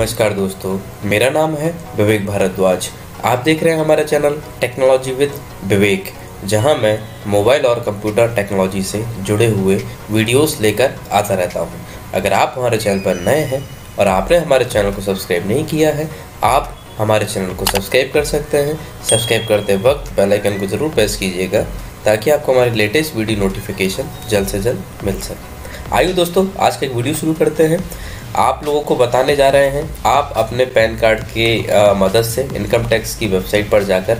नमस्कार दोस्तों, मेरा नाम है विवेक भारद्वाज। आप देख रहे हैं हमारा चैनल टेक्नोलॉजी विद विवेक, जहाँ मैं मोबाइल और कंप्यूटर टेक्नोलॉजी से जुड़े हुए वीडियोस लेकर आता रहता हूँ। अगर आप हमारे चैनल पर नए हैं और आपने हमारे चैनल को सब्सक्राइब नहीं किया है, आप हमारे चैनल को सब्सक्राइब कर सकते हैं। सब्सक्राइब करते वक्त बेलाइकन को ज़रूर प्रेस कीजिएगा, ताकि आपको हमारी लेटेस्ट वीडियो नोटिफिकेशन जल्द से जल्द मिल सके। आइए दोस्तों, आज का एक वीडियो शुरू करते हैं। आप लोगों को बताने जा रहे हैं, आप अपने पैन कार्ड के मदद से इनकम टैक्स की वेबसाइट पर जाकर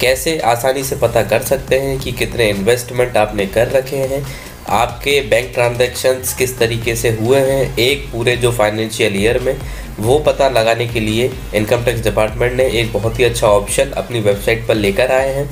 कैसे आसानी से पता कर सकते हैं कि कितने इन्वेस्टमेंट आपने कर रखे हैं, आपके बैंक ट्रांजैक्शंस किस तरीके से हुए हैं, एक पूरे जो फाइनेंशियल ईयर में, वो पता लगाने के लिए इनकम टैक्स डिपार्टमेंट ने एक बहुत ही अच्छा ऑप्शन अपनी वेबसाइट पर लेकर आए हैं।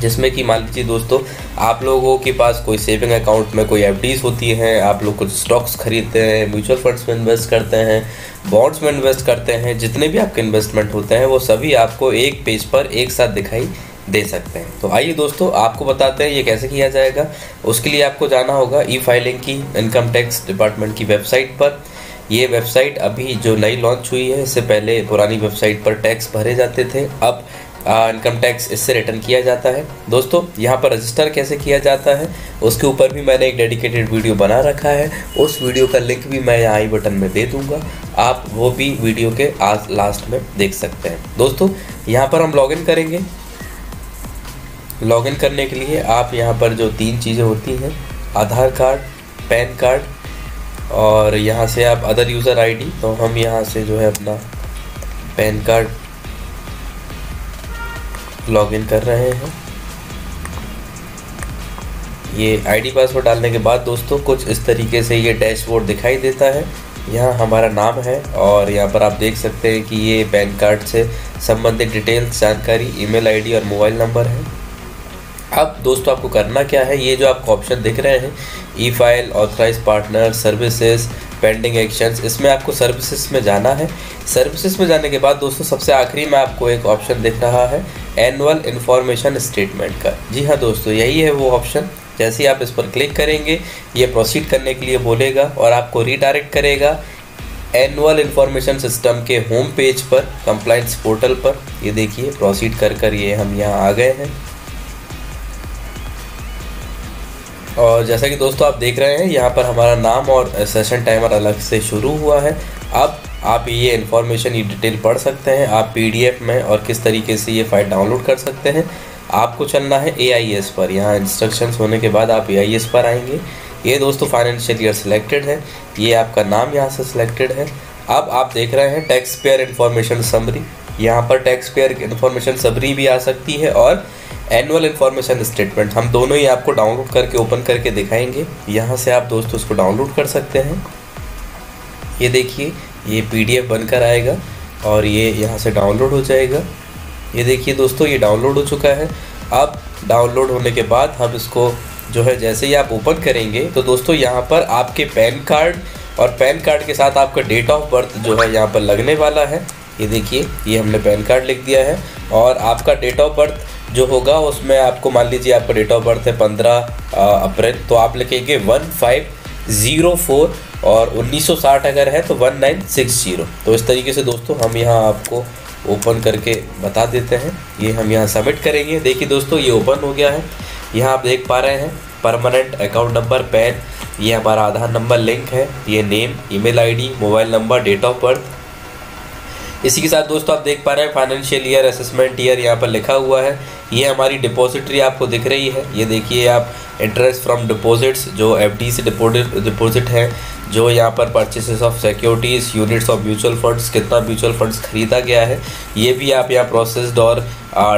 जिसमें कि मान लीजिए दोस्तों, आप लोगों के पास कोई सेविंग अकाउंट में कोई एफ़ होती हैं, आप लोग कुछ स्टॉक्स खरीदते हैं म्यूचुअल फंड्स में इन्वेस्ट करते हैं बॉन्ड्स में इन्वेस्ट करते हैं, जितने भी आपके इन्वेस्टमेंट होते हैं, वो सभी आपको एक पेज पर एक साथ दिखाई दे सकते हैं। तो आइए दोस्तों, आपको बताते हैं ये कैसे किया जाएगा। उसके लिए आपको जाना होगा ई फाइलिंग की इनकम टैक्स डिपार्टमेंट की वेबसाइट पर। ये वेबसाइट अभी जो नई लॉन्च हुई है, इससे पहले पुरानी वेबसाइट पर टैक्स भरे जाते थे। अब इनकम टैक्स इससे रिटर्न किया जाता है। दोस्तों, यहाँ पर रजिस्टर कैसे किया जाता है, उसके ऊपर भी मैंने एक डेडिकेटेड वीडियो बना रखा है। उस वीडियो का लिंक भी मैं यहाँ बटन में दे दूँगा। आप वो भी वीडियो के आज लास्ट में देख सकते हैं। दोस्तों, यहाँ पर हम लॉगिन करेंगे। लॉगिन करने के लिए आप यहाँ पर जो तीन चीज़ें होती हैं, आधार कार्ड, पैन कार्ड और यहाँ से आप अदर यूज़र आईडी तो हम यहाँ से जो है अपना पैन कार्ड लॉगिन कर रहे हैं। ये आईडी पासवर्ड डालने के बाद दोस्तों, कुछ इस तरीके से ये डैशबोर्ड दिखाई देता है। यहाँ हमारा नाम है और यहाँ पर आप देख सकते हैं कि ये पैन कार्ड से संबंधित डिटेल्स जानकारी ईमेल आईडी और मोबाइल नंबर है। अब दोस्तों, आपको करना क्या है? ये जो आपको ऑप्शन दिख रहे हैं E file authorise partner services pending actions इसमें आपको सर्विसेज़ में जाना है। सर्विसेज़ में जाने के बाद दोस्तों, सबसे आखिरी में आपको एक ऑप्शन दिख रहा है एनुअल इन्फॉर्मेशन स्टेटमेंट का। जी हाँ दोस्तों, यही है वो ऑप्शन जैसे ही आप इस पर क्लिक करेंगे, ये प्रोसीड करने के लिए बोलेगा और आपको रीडायरेक्ट करेगा एनुअल इन्फॉर्मेशन सिस्टम के होम पेज पर कंप्लाइंस पोर्टल पर। ये देखिए प्रोसीड कर कर ये हम यहाँ आ गए हैं। और जैसा कि दोस्तों आप देख रहे हैं, यहाँ पर हमारा नाम और सेशन टाइमर अलग से शुरू हुआ है। अब आप ये इन्फॉर्मेशन ये डिटेल पढ़ सकते हैं, आप पीडीएफ में और किस तरीके से ये फ़ाइल डाउनलोड कर सकते हैं। आपको चलना है एआईएस पर। यहाँ इंस्ट्रक्शंस होने के बाद आप एआईएस पर आएँगे। ये दोस्तों फाइनेंशियल ईयर सिलेक्टेड है। ये आपका नाम यहाँ से सिलेक्टेड है। अब आप देख रहे हैं टैक्स पेयर इन्फॉर्मेशन समरी यहाँ पर टैक्स पेयर इन्फॉर्मेशन समरी भी आ सकती है और एनुअल इन्फॉर्मेशन स्टेटमेंट हम दोनों ही आपको डाउनलोड करके ओपन करके दिखाएँगे। यहाँ से आप दोस्तों उसको डाउनलोड कर सकते हैं। ये देखिए, ये पीडीएफ बनकर आएगा और ये यहाँ से डाउनलोड हो जाएगा। ये देखिए दोस्तों, ये डाउनलोड हो चुका है। अब डाउनलोड होने के बाद हम इसको जो है, जैसे ही आप ओपन करेंगे तो दोस्तों यहाँ पर आपके पैन कार्ड और पैन कार्ड के साथ आपका डेट ऑफ़ बर्थ जो है यहाँ पर लगने वाला है। ये देखिए, ये हमने पैन कार्ड लिख दिया है और आपका डेट ऑफ़ बर्थ जो होगा, उसमें आपको मान लीजिए आपका डेट ऑफ़ बर्थ है पंद्रह अप्रैल तो आप लिखेंगे वन फाइव ज़ीरो फोर और 1960 अगर है तो 1960 तो इस तरीके से दोस्तों हम यहाँ आपको ओपन करके बता देते हैं। ये हम यहाँ सबमिट करेंगे। देखिए दोस्तों, ये ओपन हो गया है। यहाँ आप देख पा रहे हैं, परमानेंट अकाउंट नंबर, पैन, ये हमारा आधार नंबर, लिंक है, ये name, email ID, mobile number, date of birth. इसी के साथ दोस्तों आप देख पा रहे हैं, फाइनेंशियल ईयर, असेसमेंट ईयर यहाँ पर लिखा हुआ है। ये हमारी डिपॉजिटरी आपको दिख रही है। ये देखिए आप इंटरेस्ट फ्रॉम डिपॉजिट्स जो एफ़ डी से डिपोजिट है जो यहाँ पर purchases of securities units of mutual funds कितना म्यूचुअल फंड्स खरीदा गया है ये भी आप यहाँ प्रोसेस्ड और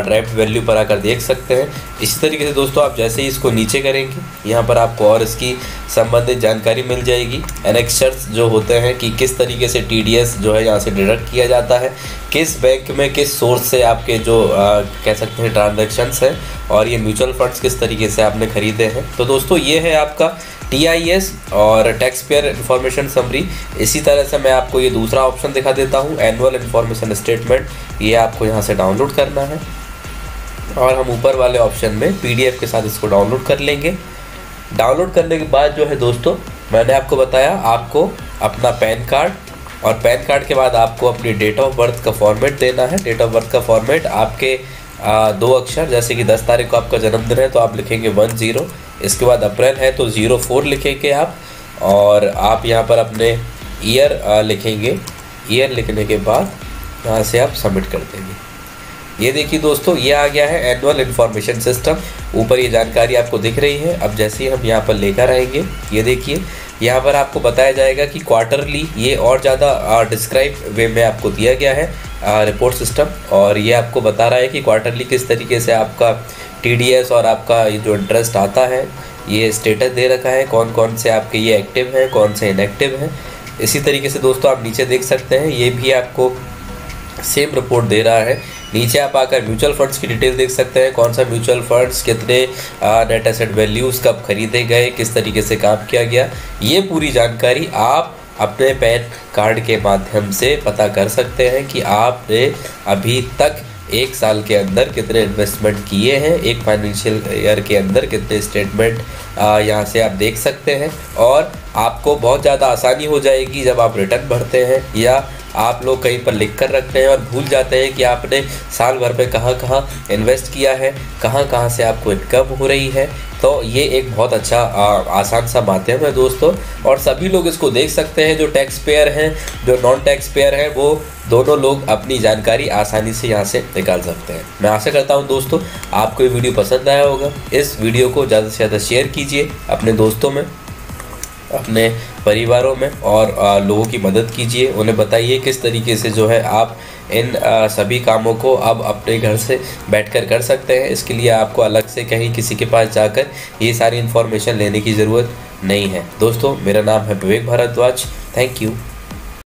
ड्राफ्ट वैल्यू पर आकर देख सकते हैं। इसी तरीके से दोस्तों आप जैसे ही इसको नीचे करेंगे यहाँ पर आपको और इसकी संबंधित जानकारी मिल जाएगी। एनेक्चर्स जो होते हैं कि किस तरीके से टीडीएस जो है यहाँ से डिडक्ट किया जाता है किस बैंक में किस सोर्स से आपके जो आ, कह सकते हैं ट्रांजेक्शन्स है और ये म्यूचुअल फंड्स किस तरीके से आपने खरीदे हैं। तो दोस्तों, ये है आपका टीआईएस और टैक्स पेयर इन्फॉर्मेशन समरी इसी तरह से मैं आपको ये दूसरा ऑप्शन दिखा देता हूँ एनुअल इन्फॉर्मेशन स्टेटमेंट ये आपको यहाँ से डाउनलोड करना है और हम ऊपर वाले ऑप्शन में पीडीएफ के साथ इसको डाउनलोड कर लेंगे। डाउनलोड करने के बाद जो है दोस्तों, मैंने आपको बताया, आपको अपना पैन कार्ड और पैन कार्ड के बाद आपको अपनी डेट ऑफ़ बर्थ का फॉर्मेट देना है। डेट ऑफ़ बर्थ का फॉर्मेट आपके आ, दो अक्षर जैसे कि दस तारीख को आपका जन्मदिन है तो आप लिखेंगे वन ज़ीरो। इसके बाद अप्रैल है तो ज़ीरो फोर लिखेंगे आप। और आप यहाँ पर अपने ईयर लिखेंगे। ईयर लिखने के बाद यहाँ से आप सबमिट कर देंगे। ये देखिए दोस्तों ये आ गया है एनुअल इन्फॉर्मेशन सिस्टम ऊपर ये जानकारी आपको दिख रही है। अब जैसे ही हम यहाँ पर लेकर आएँगे ये देखिए यहाँ पर आपको बताया जाएगा कि क्वार्टरली ये और ज़्यादा डिस्क्राइब वे में आपको दिया गया है। रिपोर्ट सिस्टम और ये आपको बता रहा है कि क्वार्टरली किस तरीके से आपका टीडीएस और आपका जो इंटरेस्ट आता है, ये स्टेटस दे रखा है कौन कौन से आपके ये एक्टिव हैं, कौन से इनएक्टिव हैं। इसी तरीके से दोस्तों आप नीचे देख सकते हैं, ये भी आपको सेम रिपोर्ट दे रहा है। नीचे आप आकर म्यूचुअल फंड्स की डिटेल देख सकते हैं, कौन सा म्यूचुअल फंड्स कितने नेट एसेट वैल्यूज़ कब खरीदे गए, किस तरीके से काम किया गया। ये पूरी जानकारी आप अपने पैन कार्ड के माध्यम से पता कर सकते हैं कि आपने अभी तक एक साल के अंदर कितने इन्वेस्टमेंट किए हैं एक फाइनेंशियल ईयर के अंदर कितने स्टेटमेंट यहाँ से आप देख सकते हैं। और आपको बहुत ज़्यादा आसानी हो जाएगी जब आप रिटर्न भरते हैं या आप लोग कहीं पर लिख कर रखते हैं और भूल जाते हैं कि आपने साल भर में कहाँ कहाँ इन्वेस्ट किया है कहाँ कहाँ से आपको इनकम हो रही है। तो ये एक बहुत अच्छा आ, आसान सा माध्यम है दोस्तों। और सभी लोग इसको देख सकते हैं जो टैक्स पेयर हैं जो नॉन टैक्स पेयर हैं वो दोनों लोग अपनी जानकारी आसानी से यहाँ से निकाल सकते हैं। मैं आशा करता हूँ दोस्तों, आपको ये वीडियो पसंद आया होगा। इस वीडियो को ज़्यादा से ज़्यादा शेयर कीजिए अपने दोस्तों में, अपने परिवारों में और लोगों की मदद कीजिए। उन्हें बताइए किस तरीके से जो है आप इन सभी कामों को अब अपने घर से बैठकर कर सकते हैं। इसके लिए आपको अलग से कहीं किसी के पास जाकर ये सारी इन्फॉर्मेशन लेने की ज़रूरत नहीं है। दोस्तों, मेरा नाम है विवेक भारद्वाज। Thank you.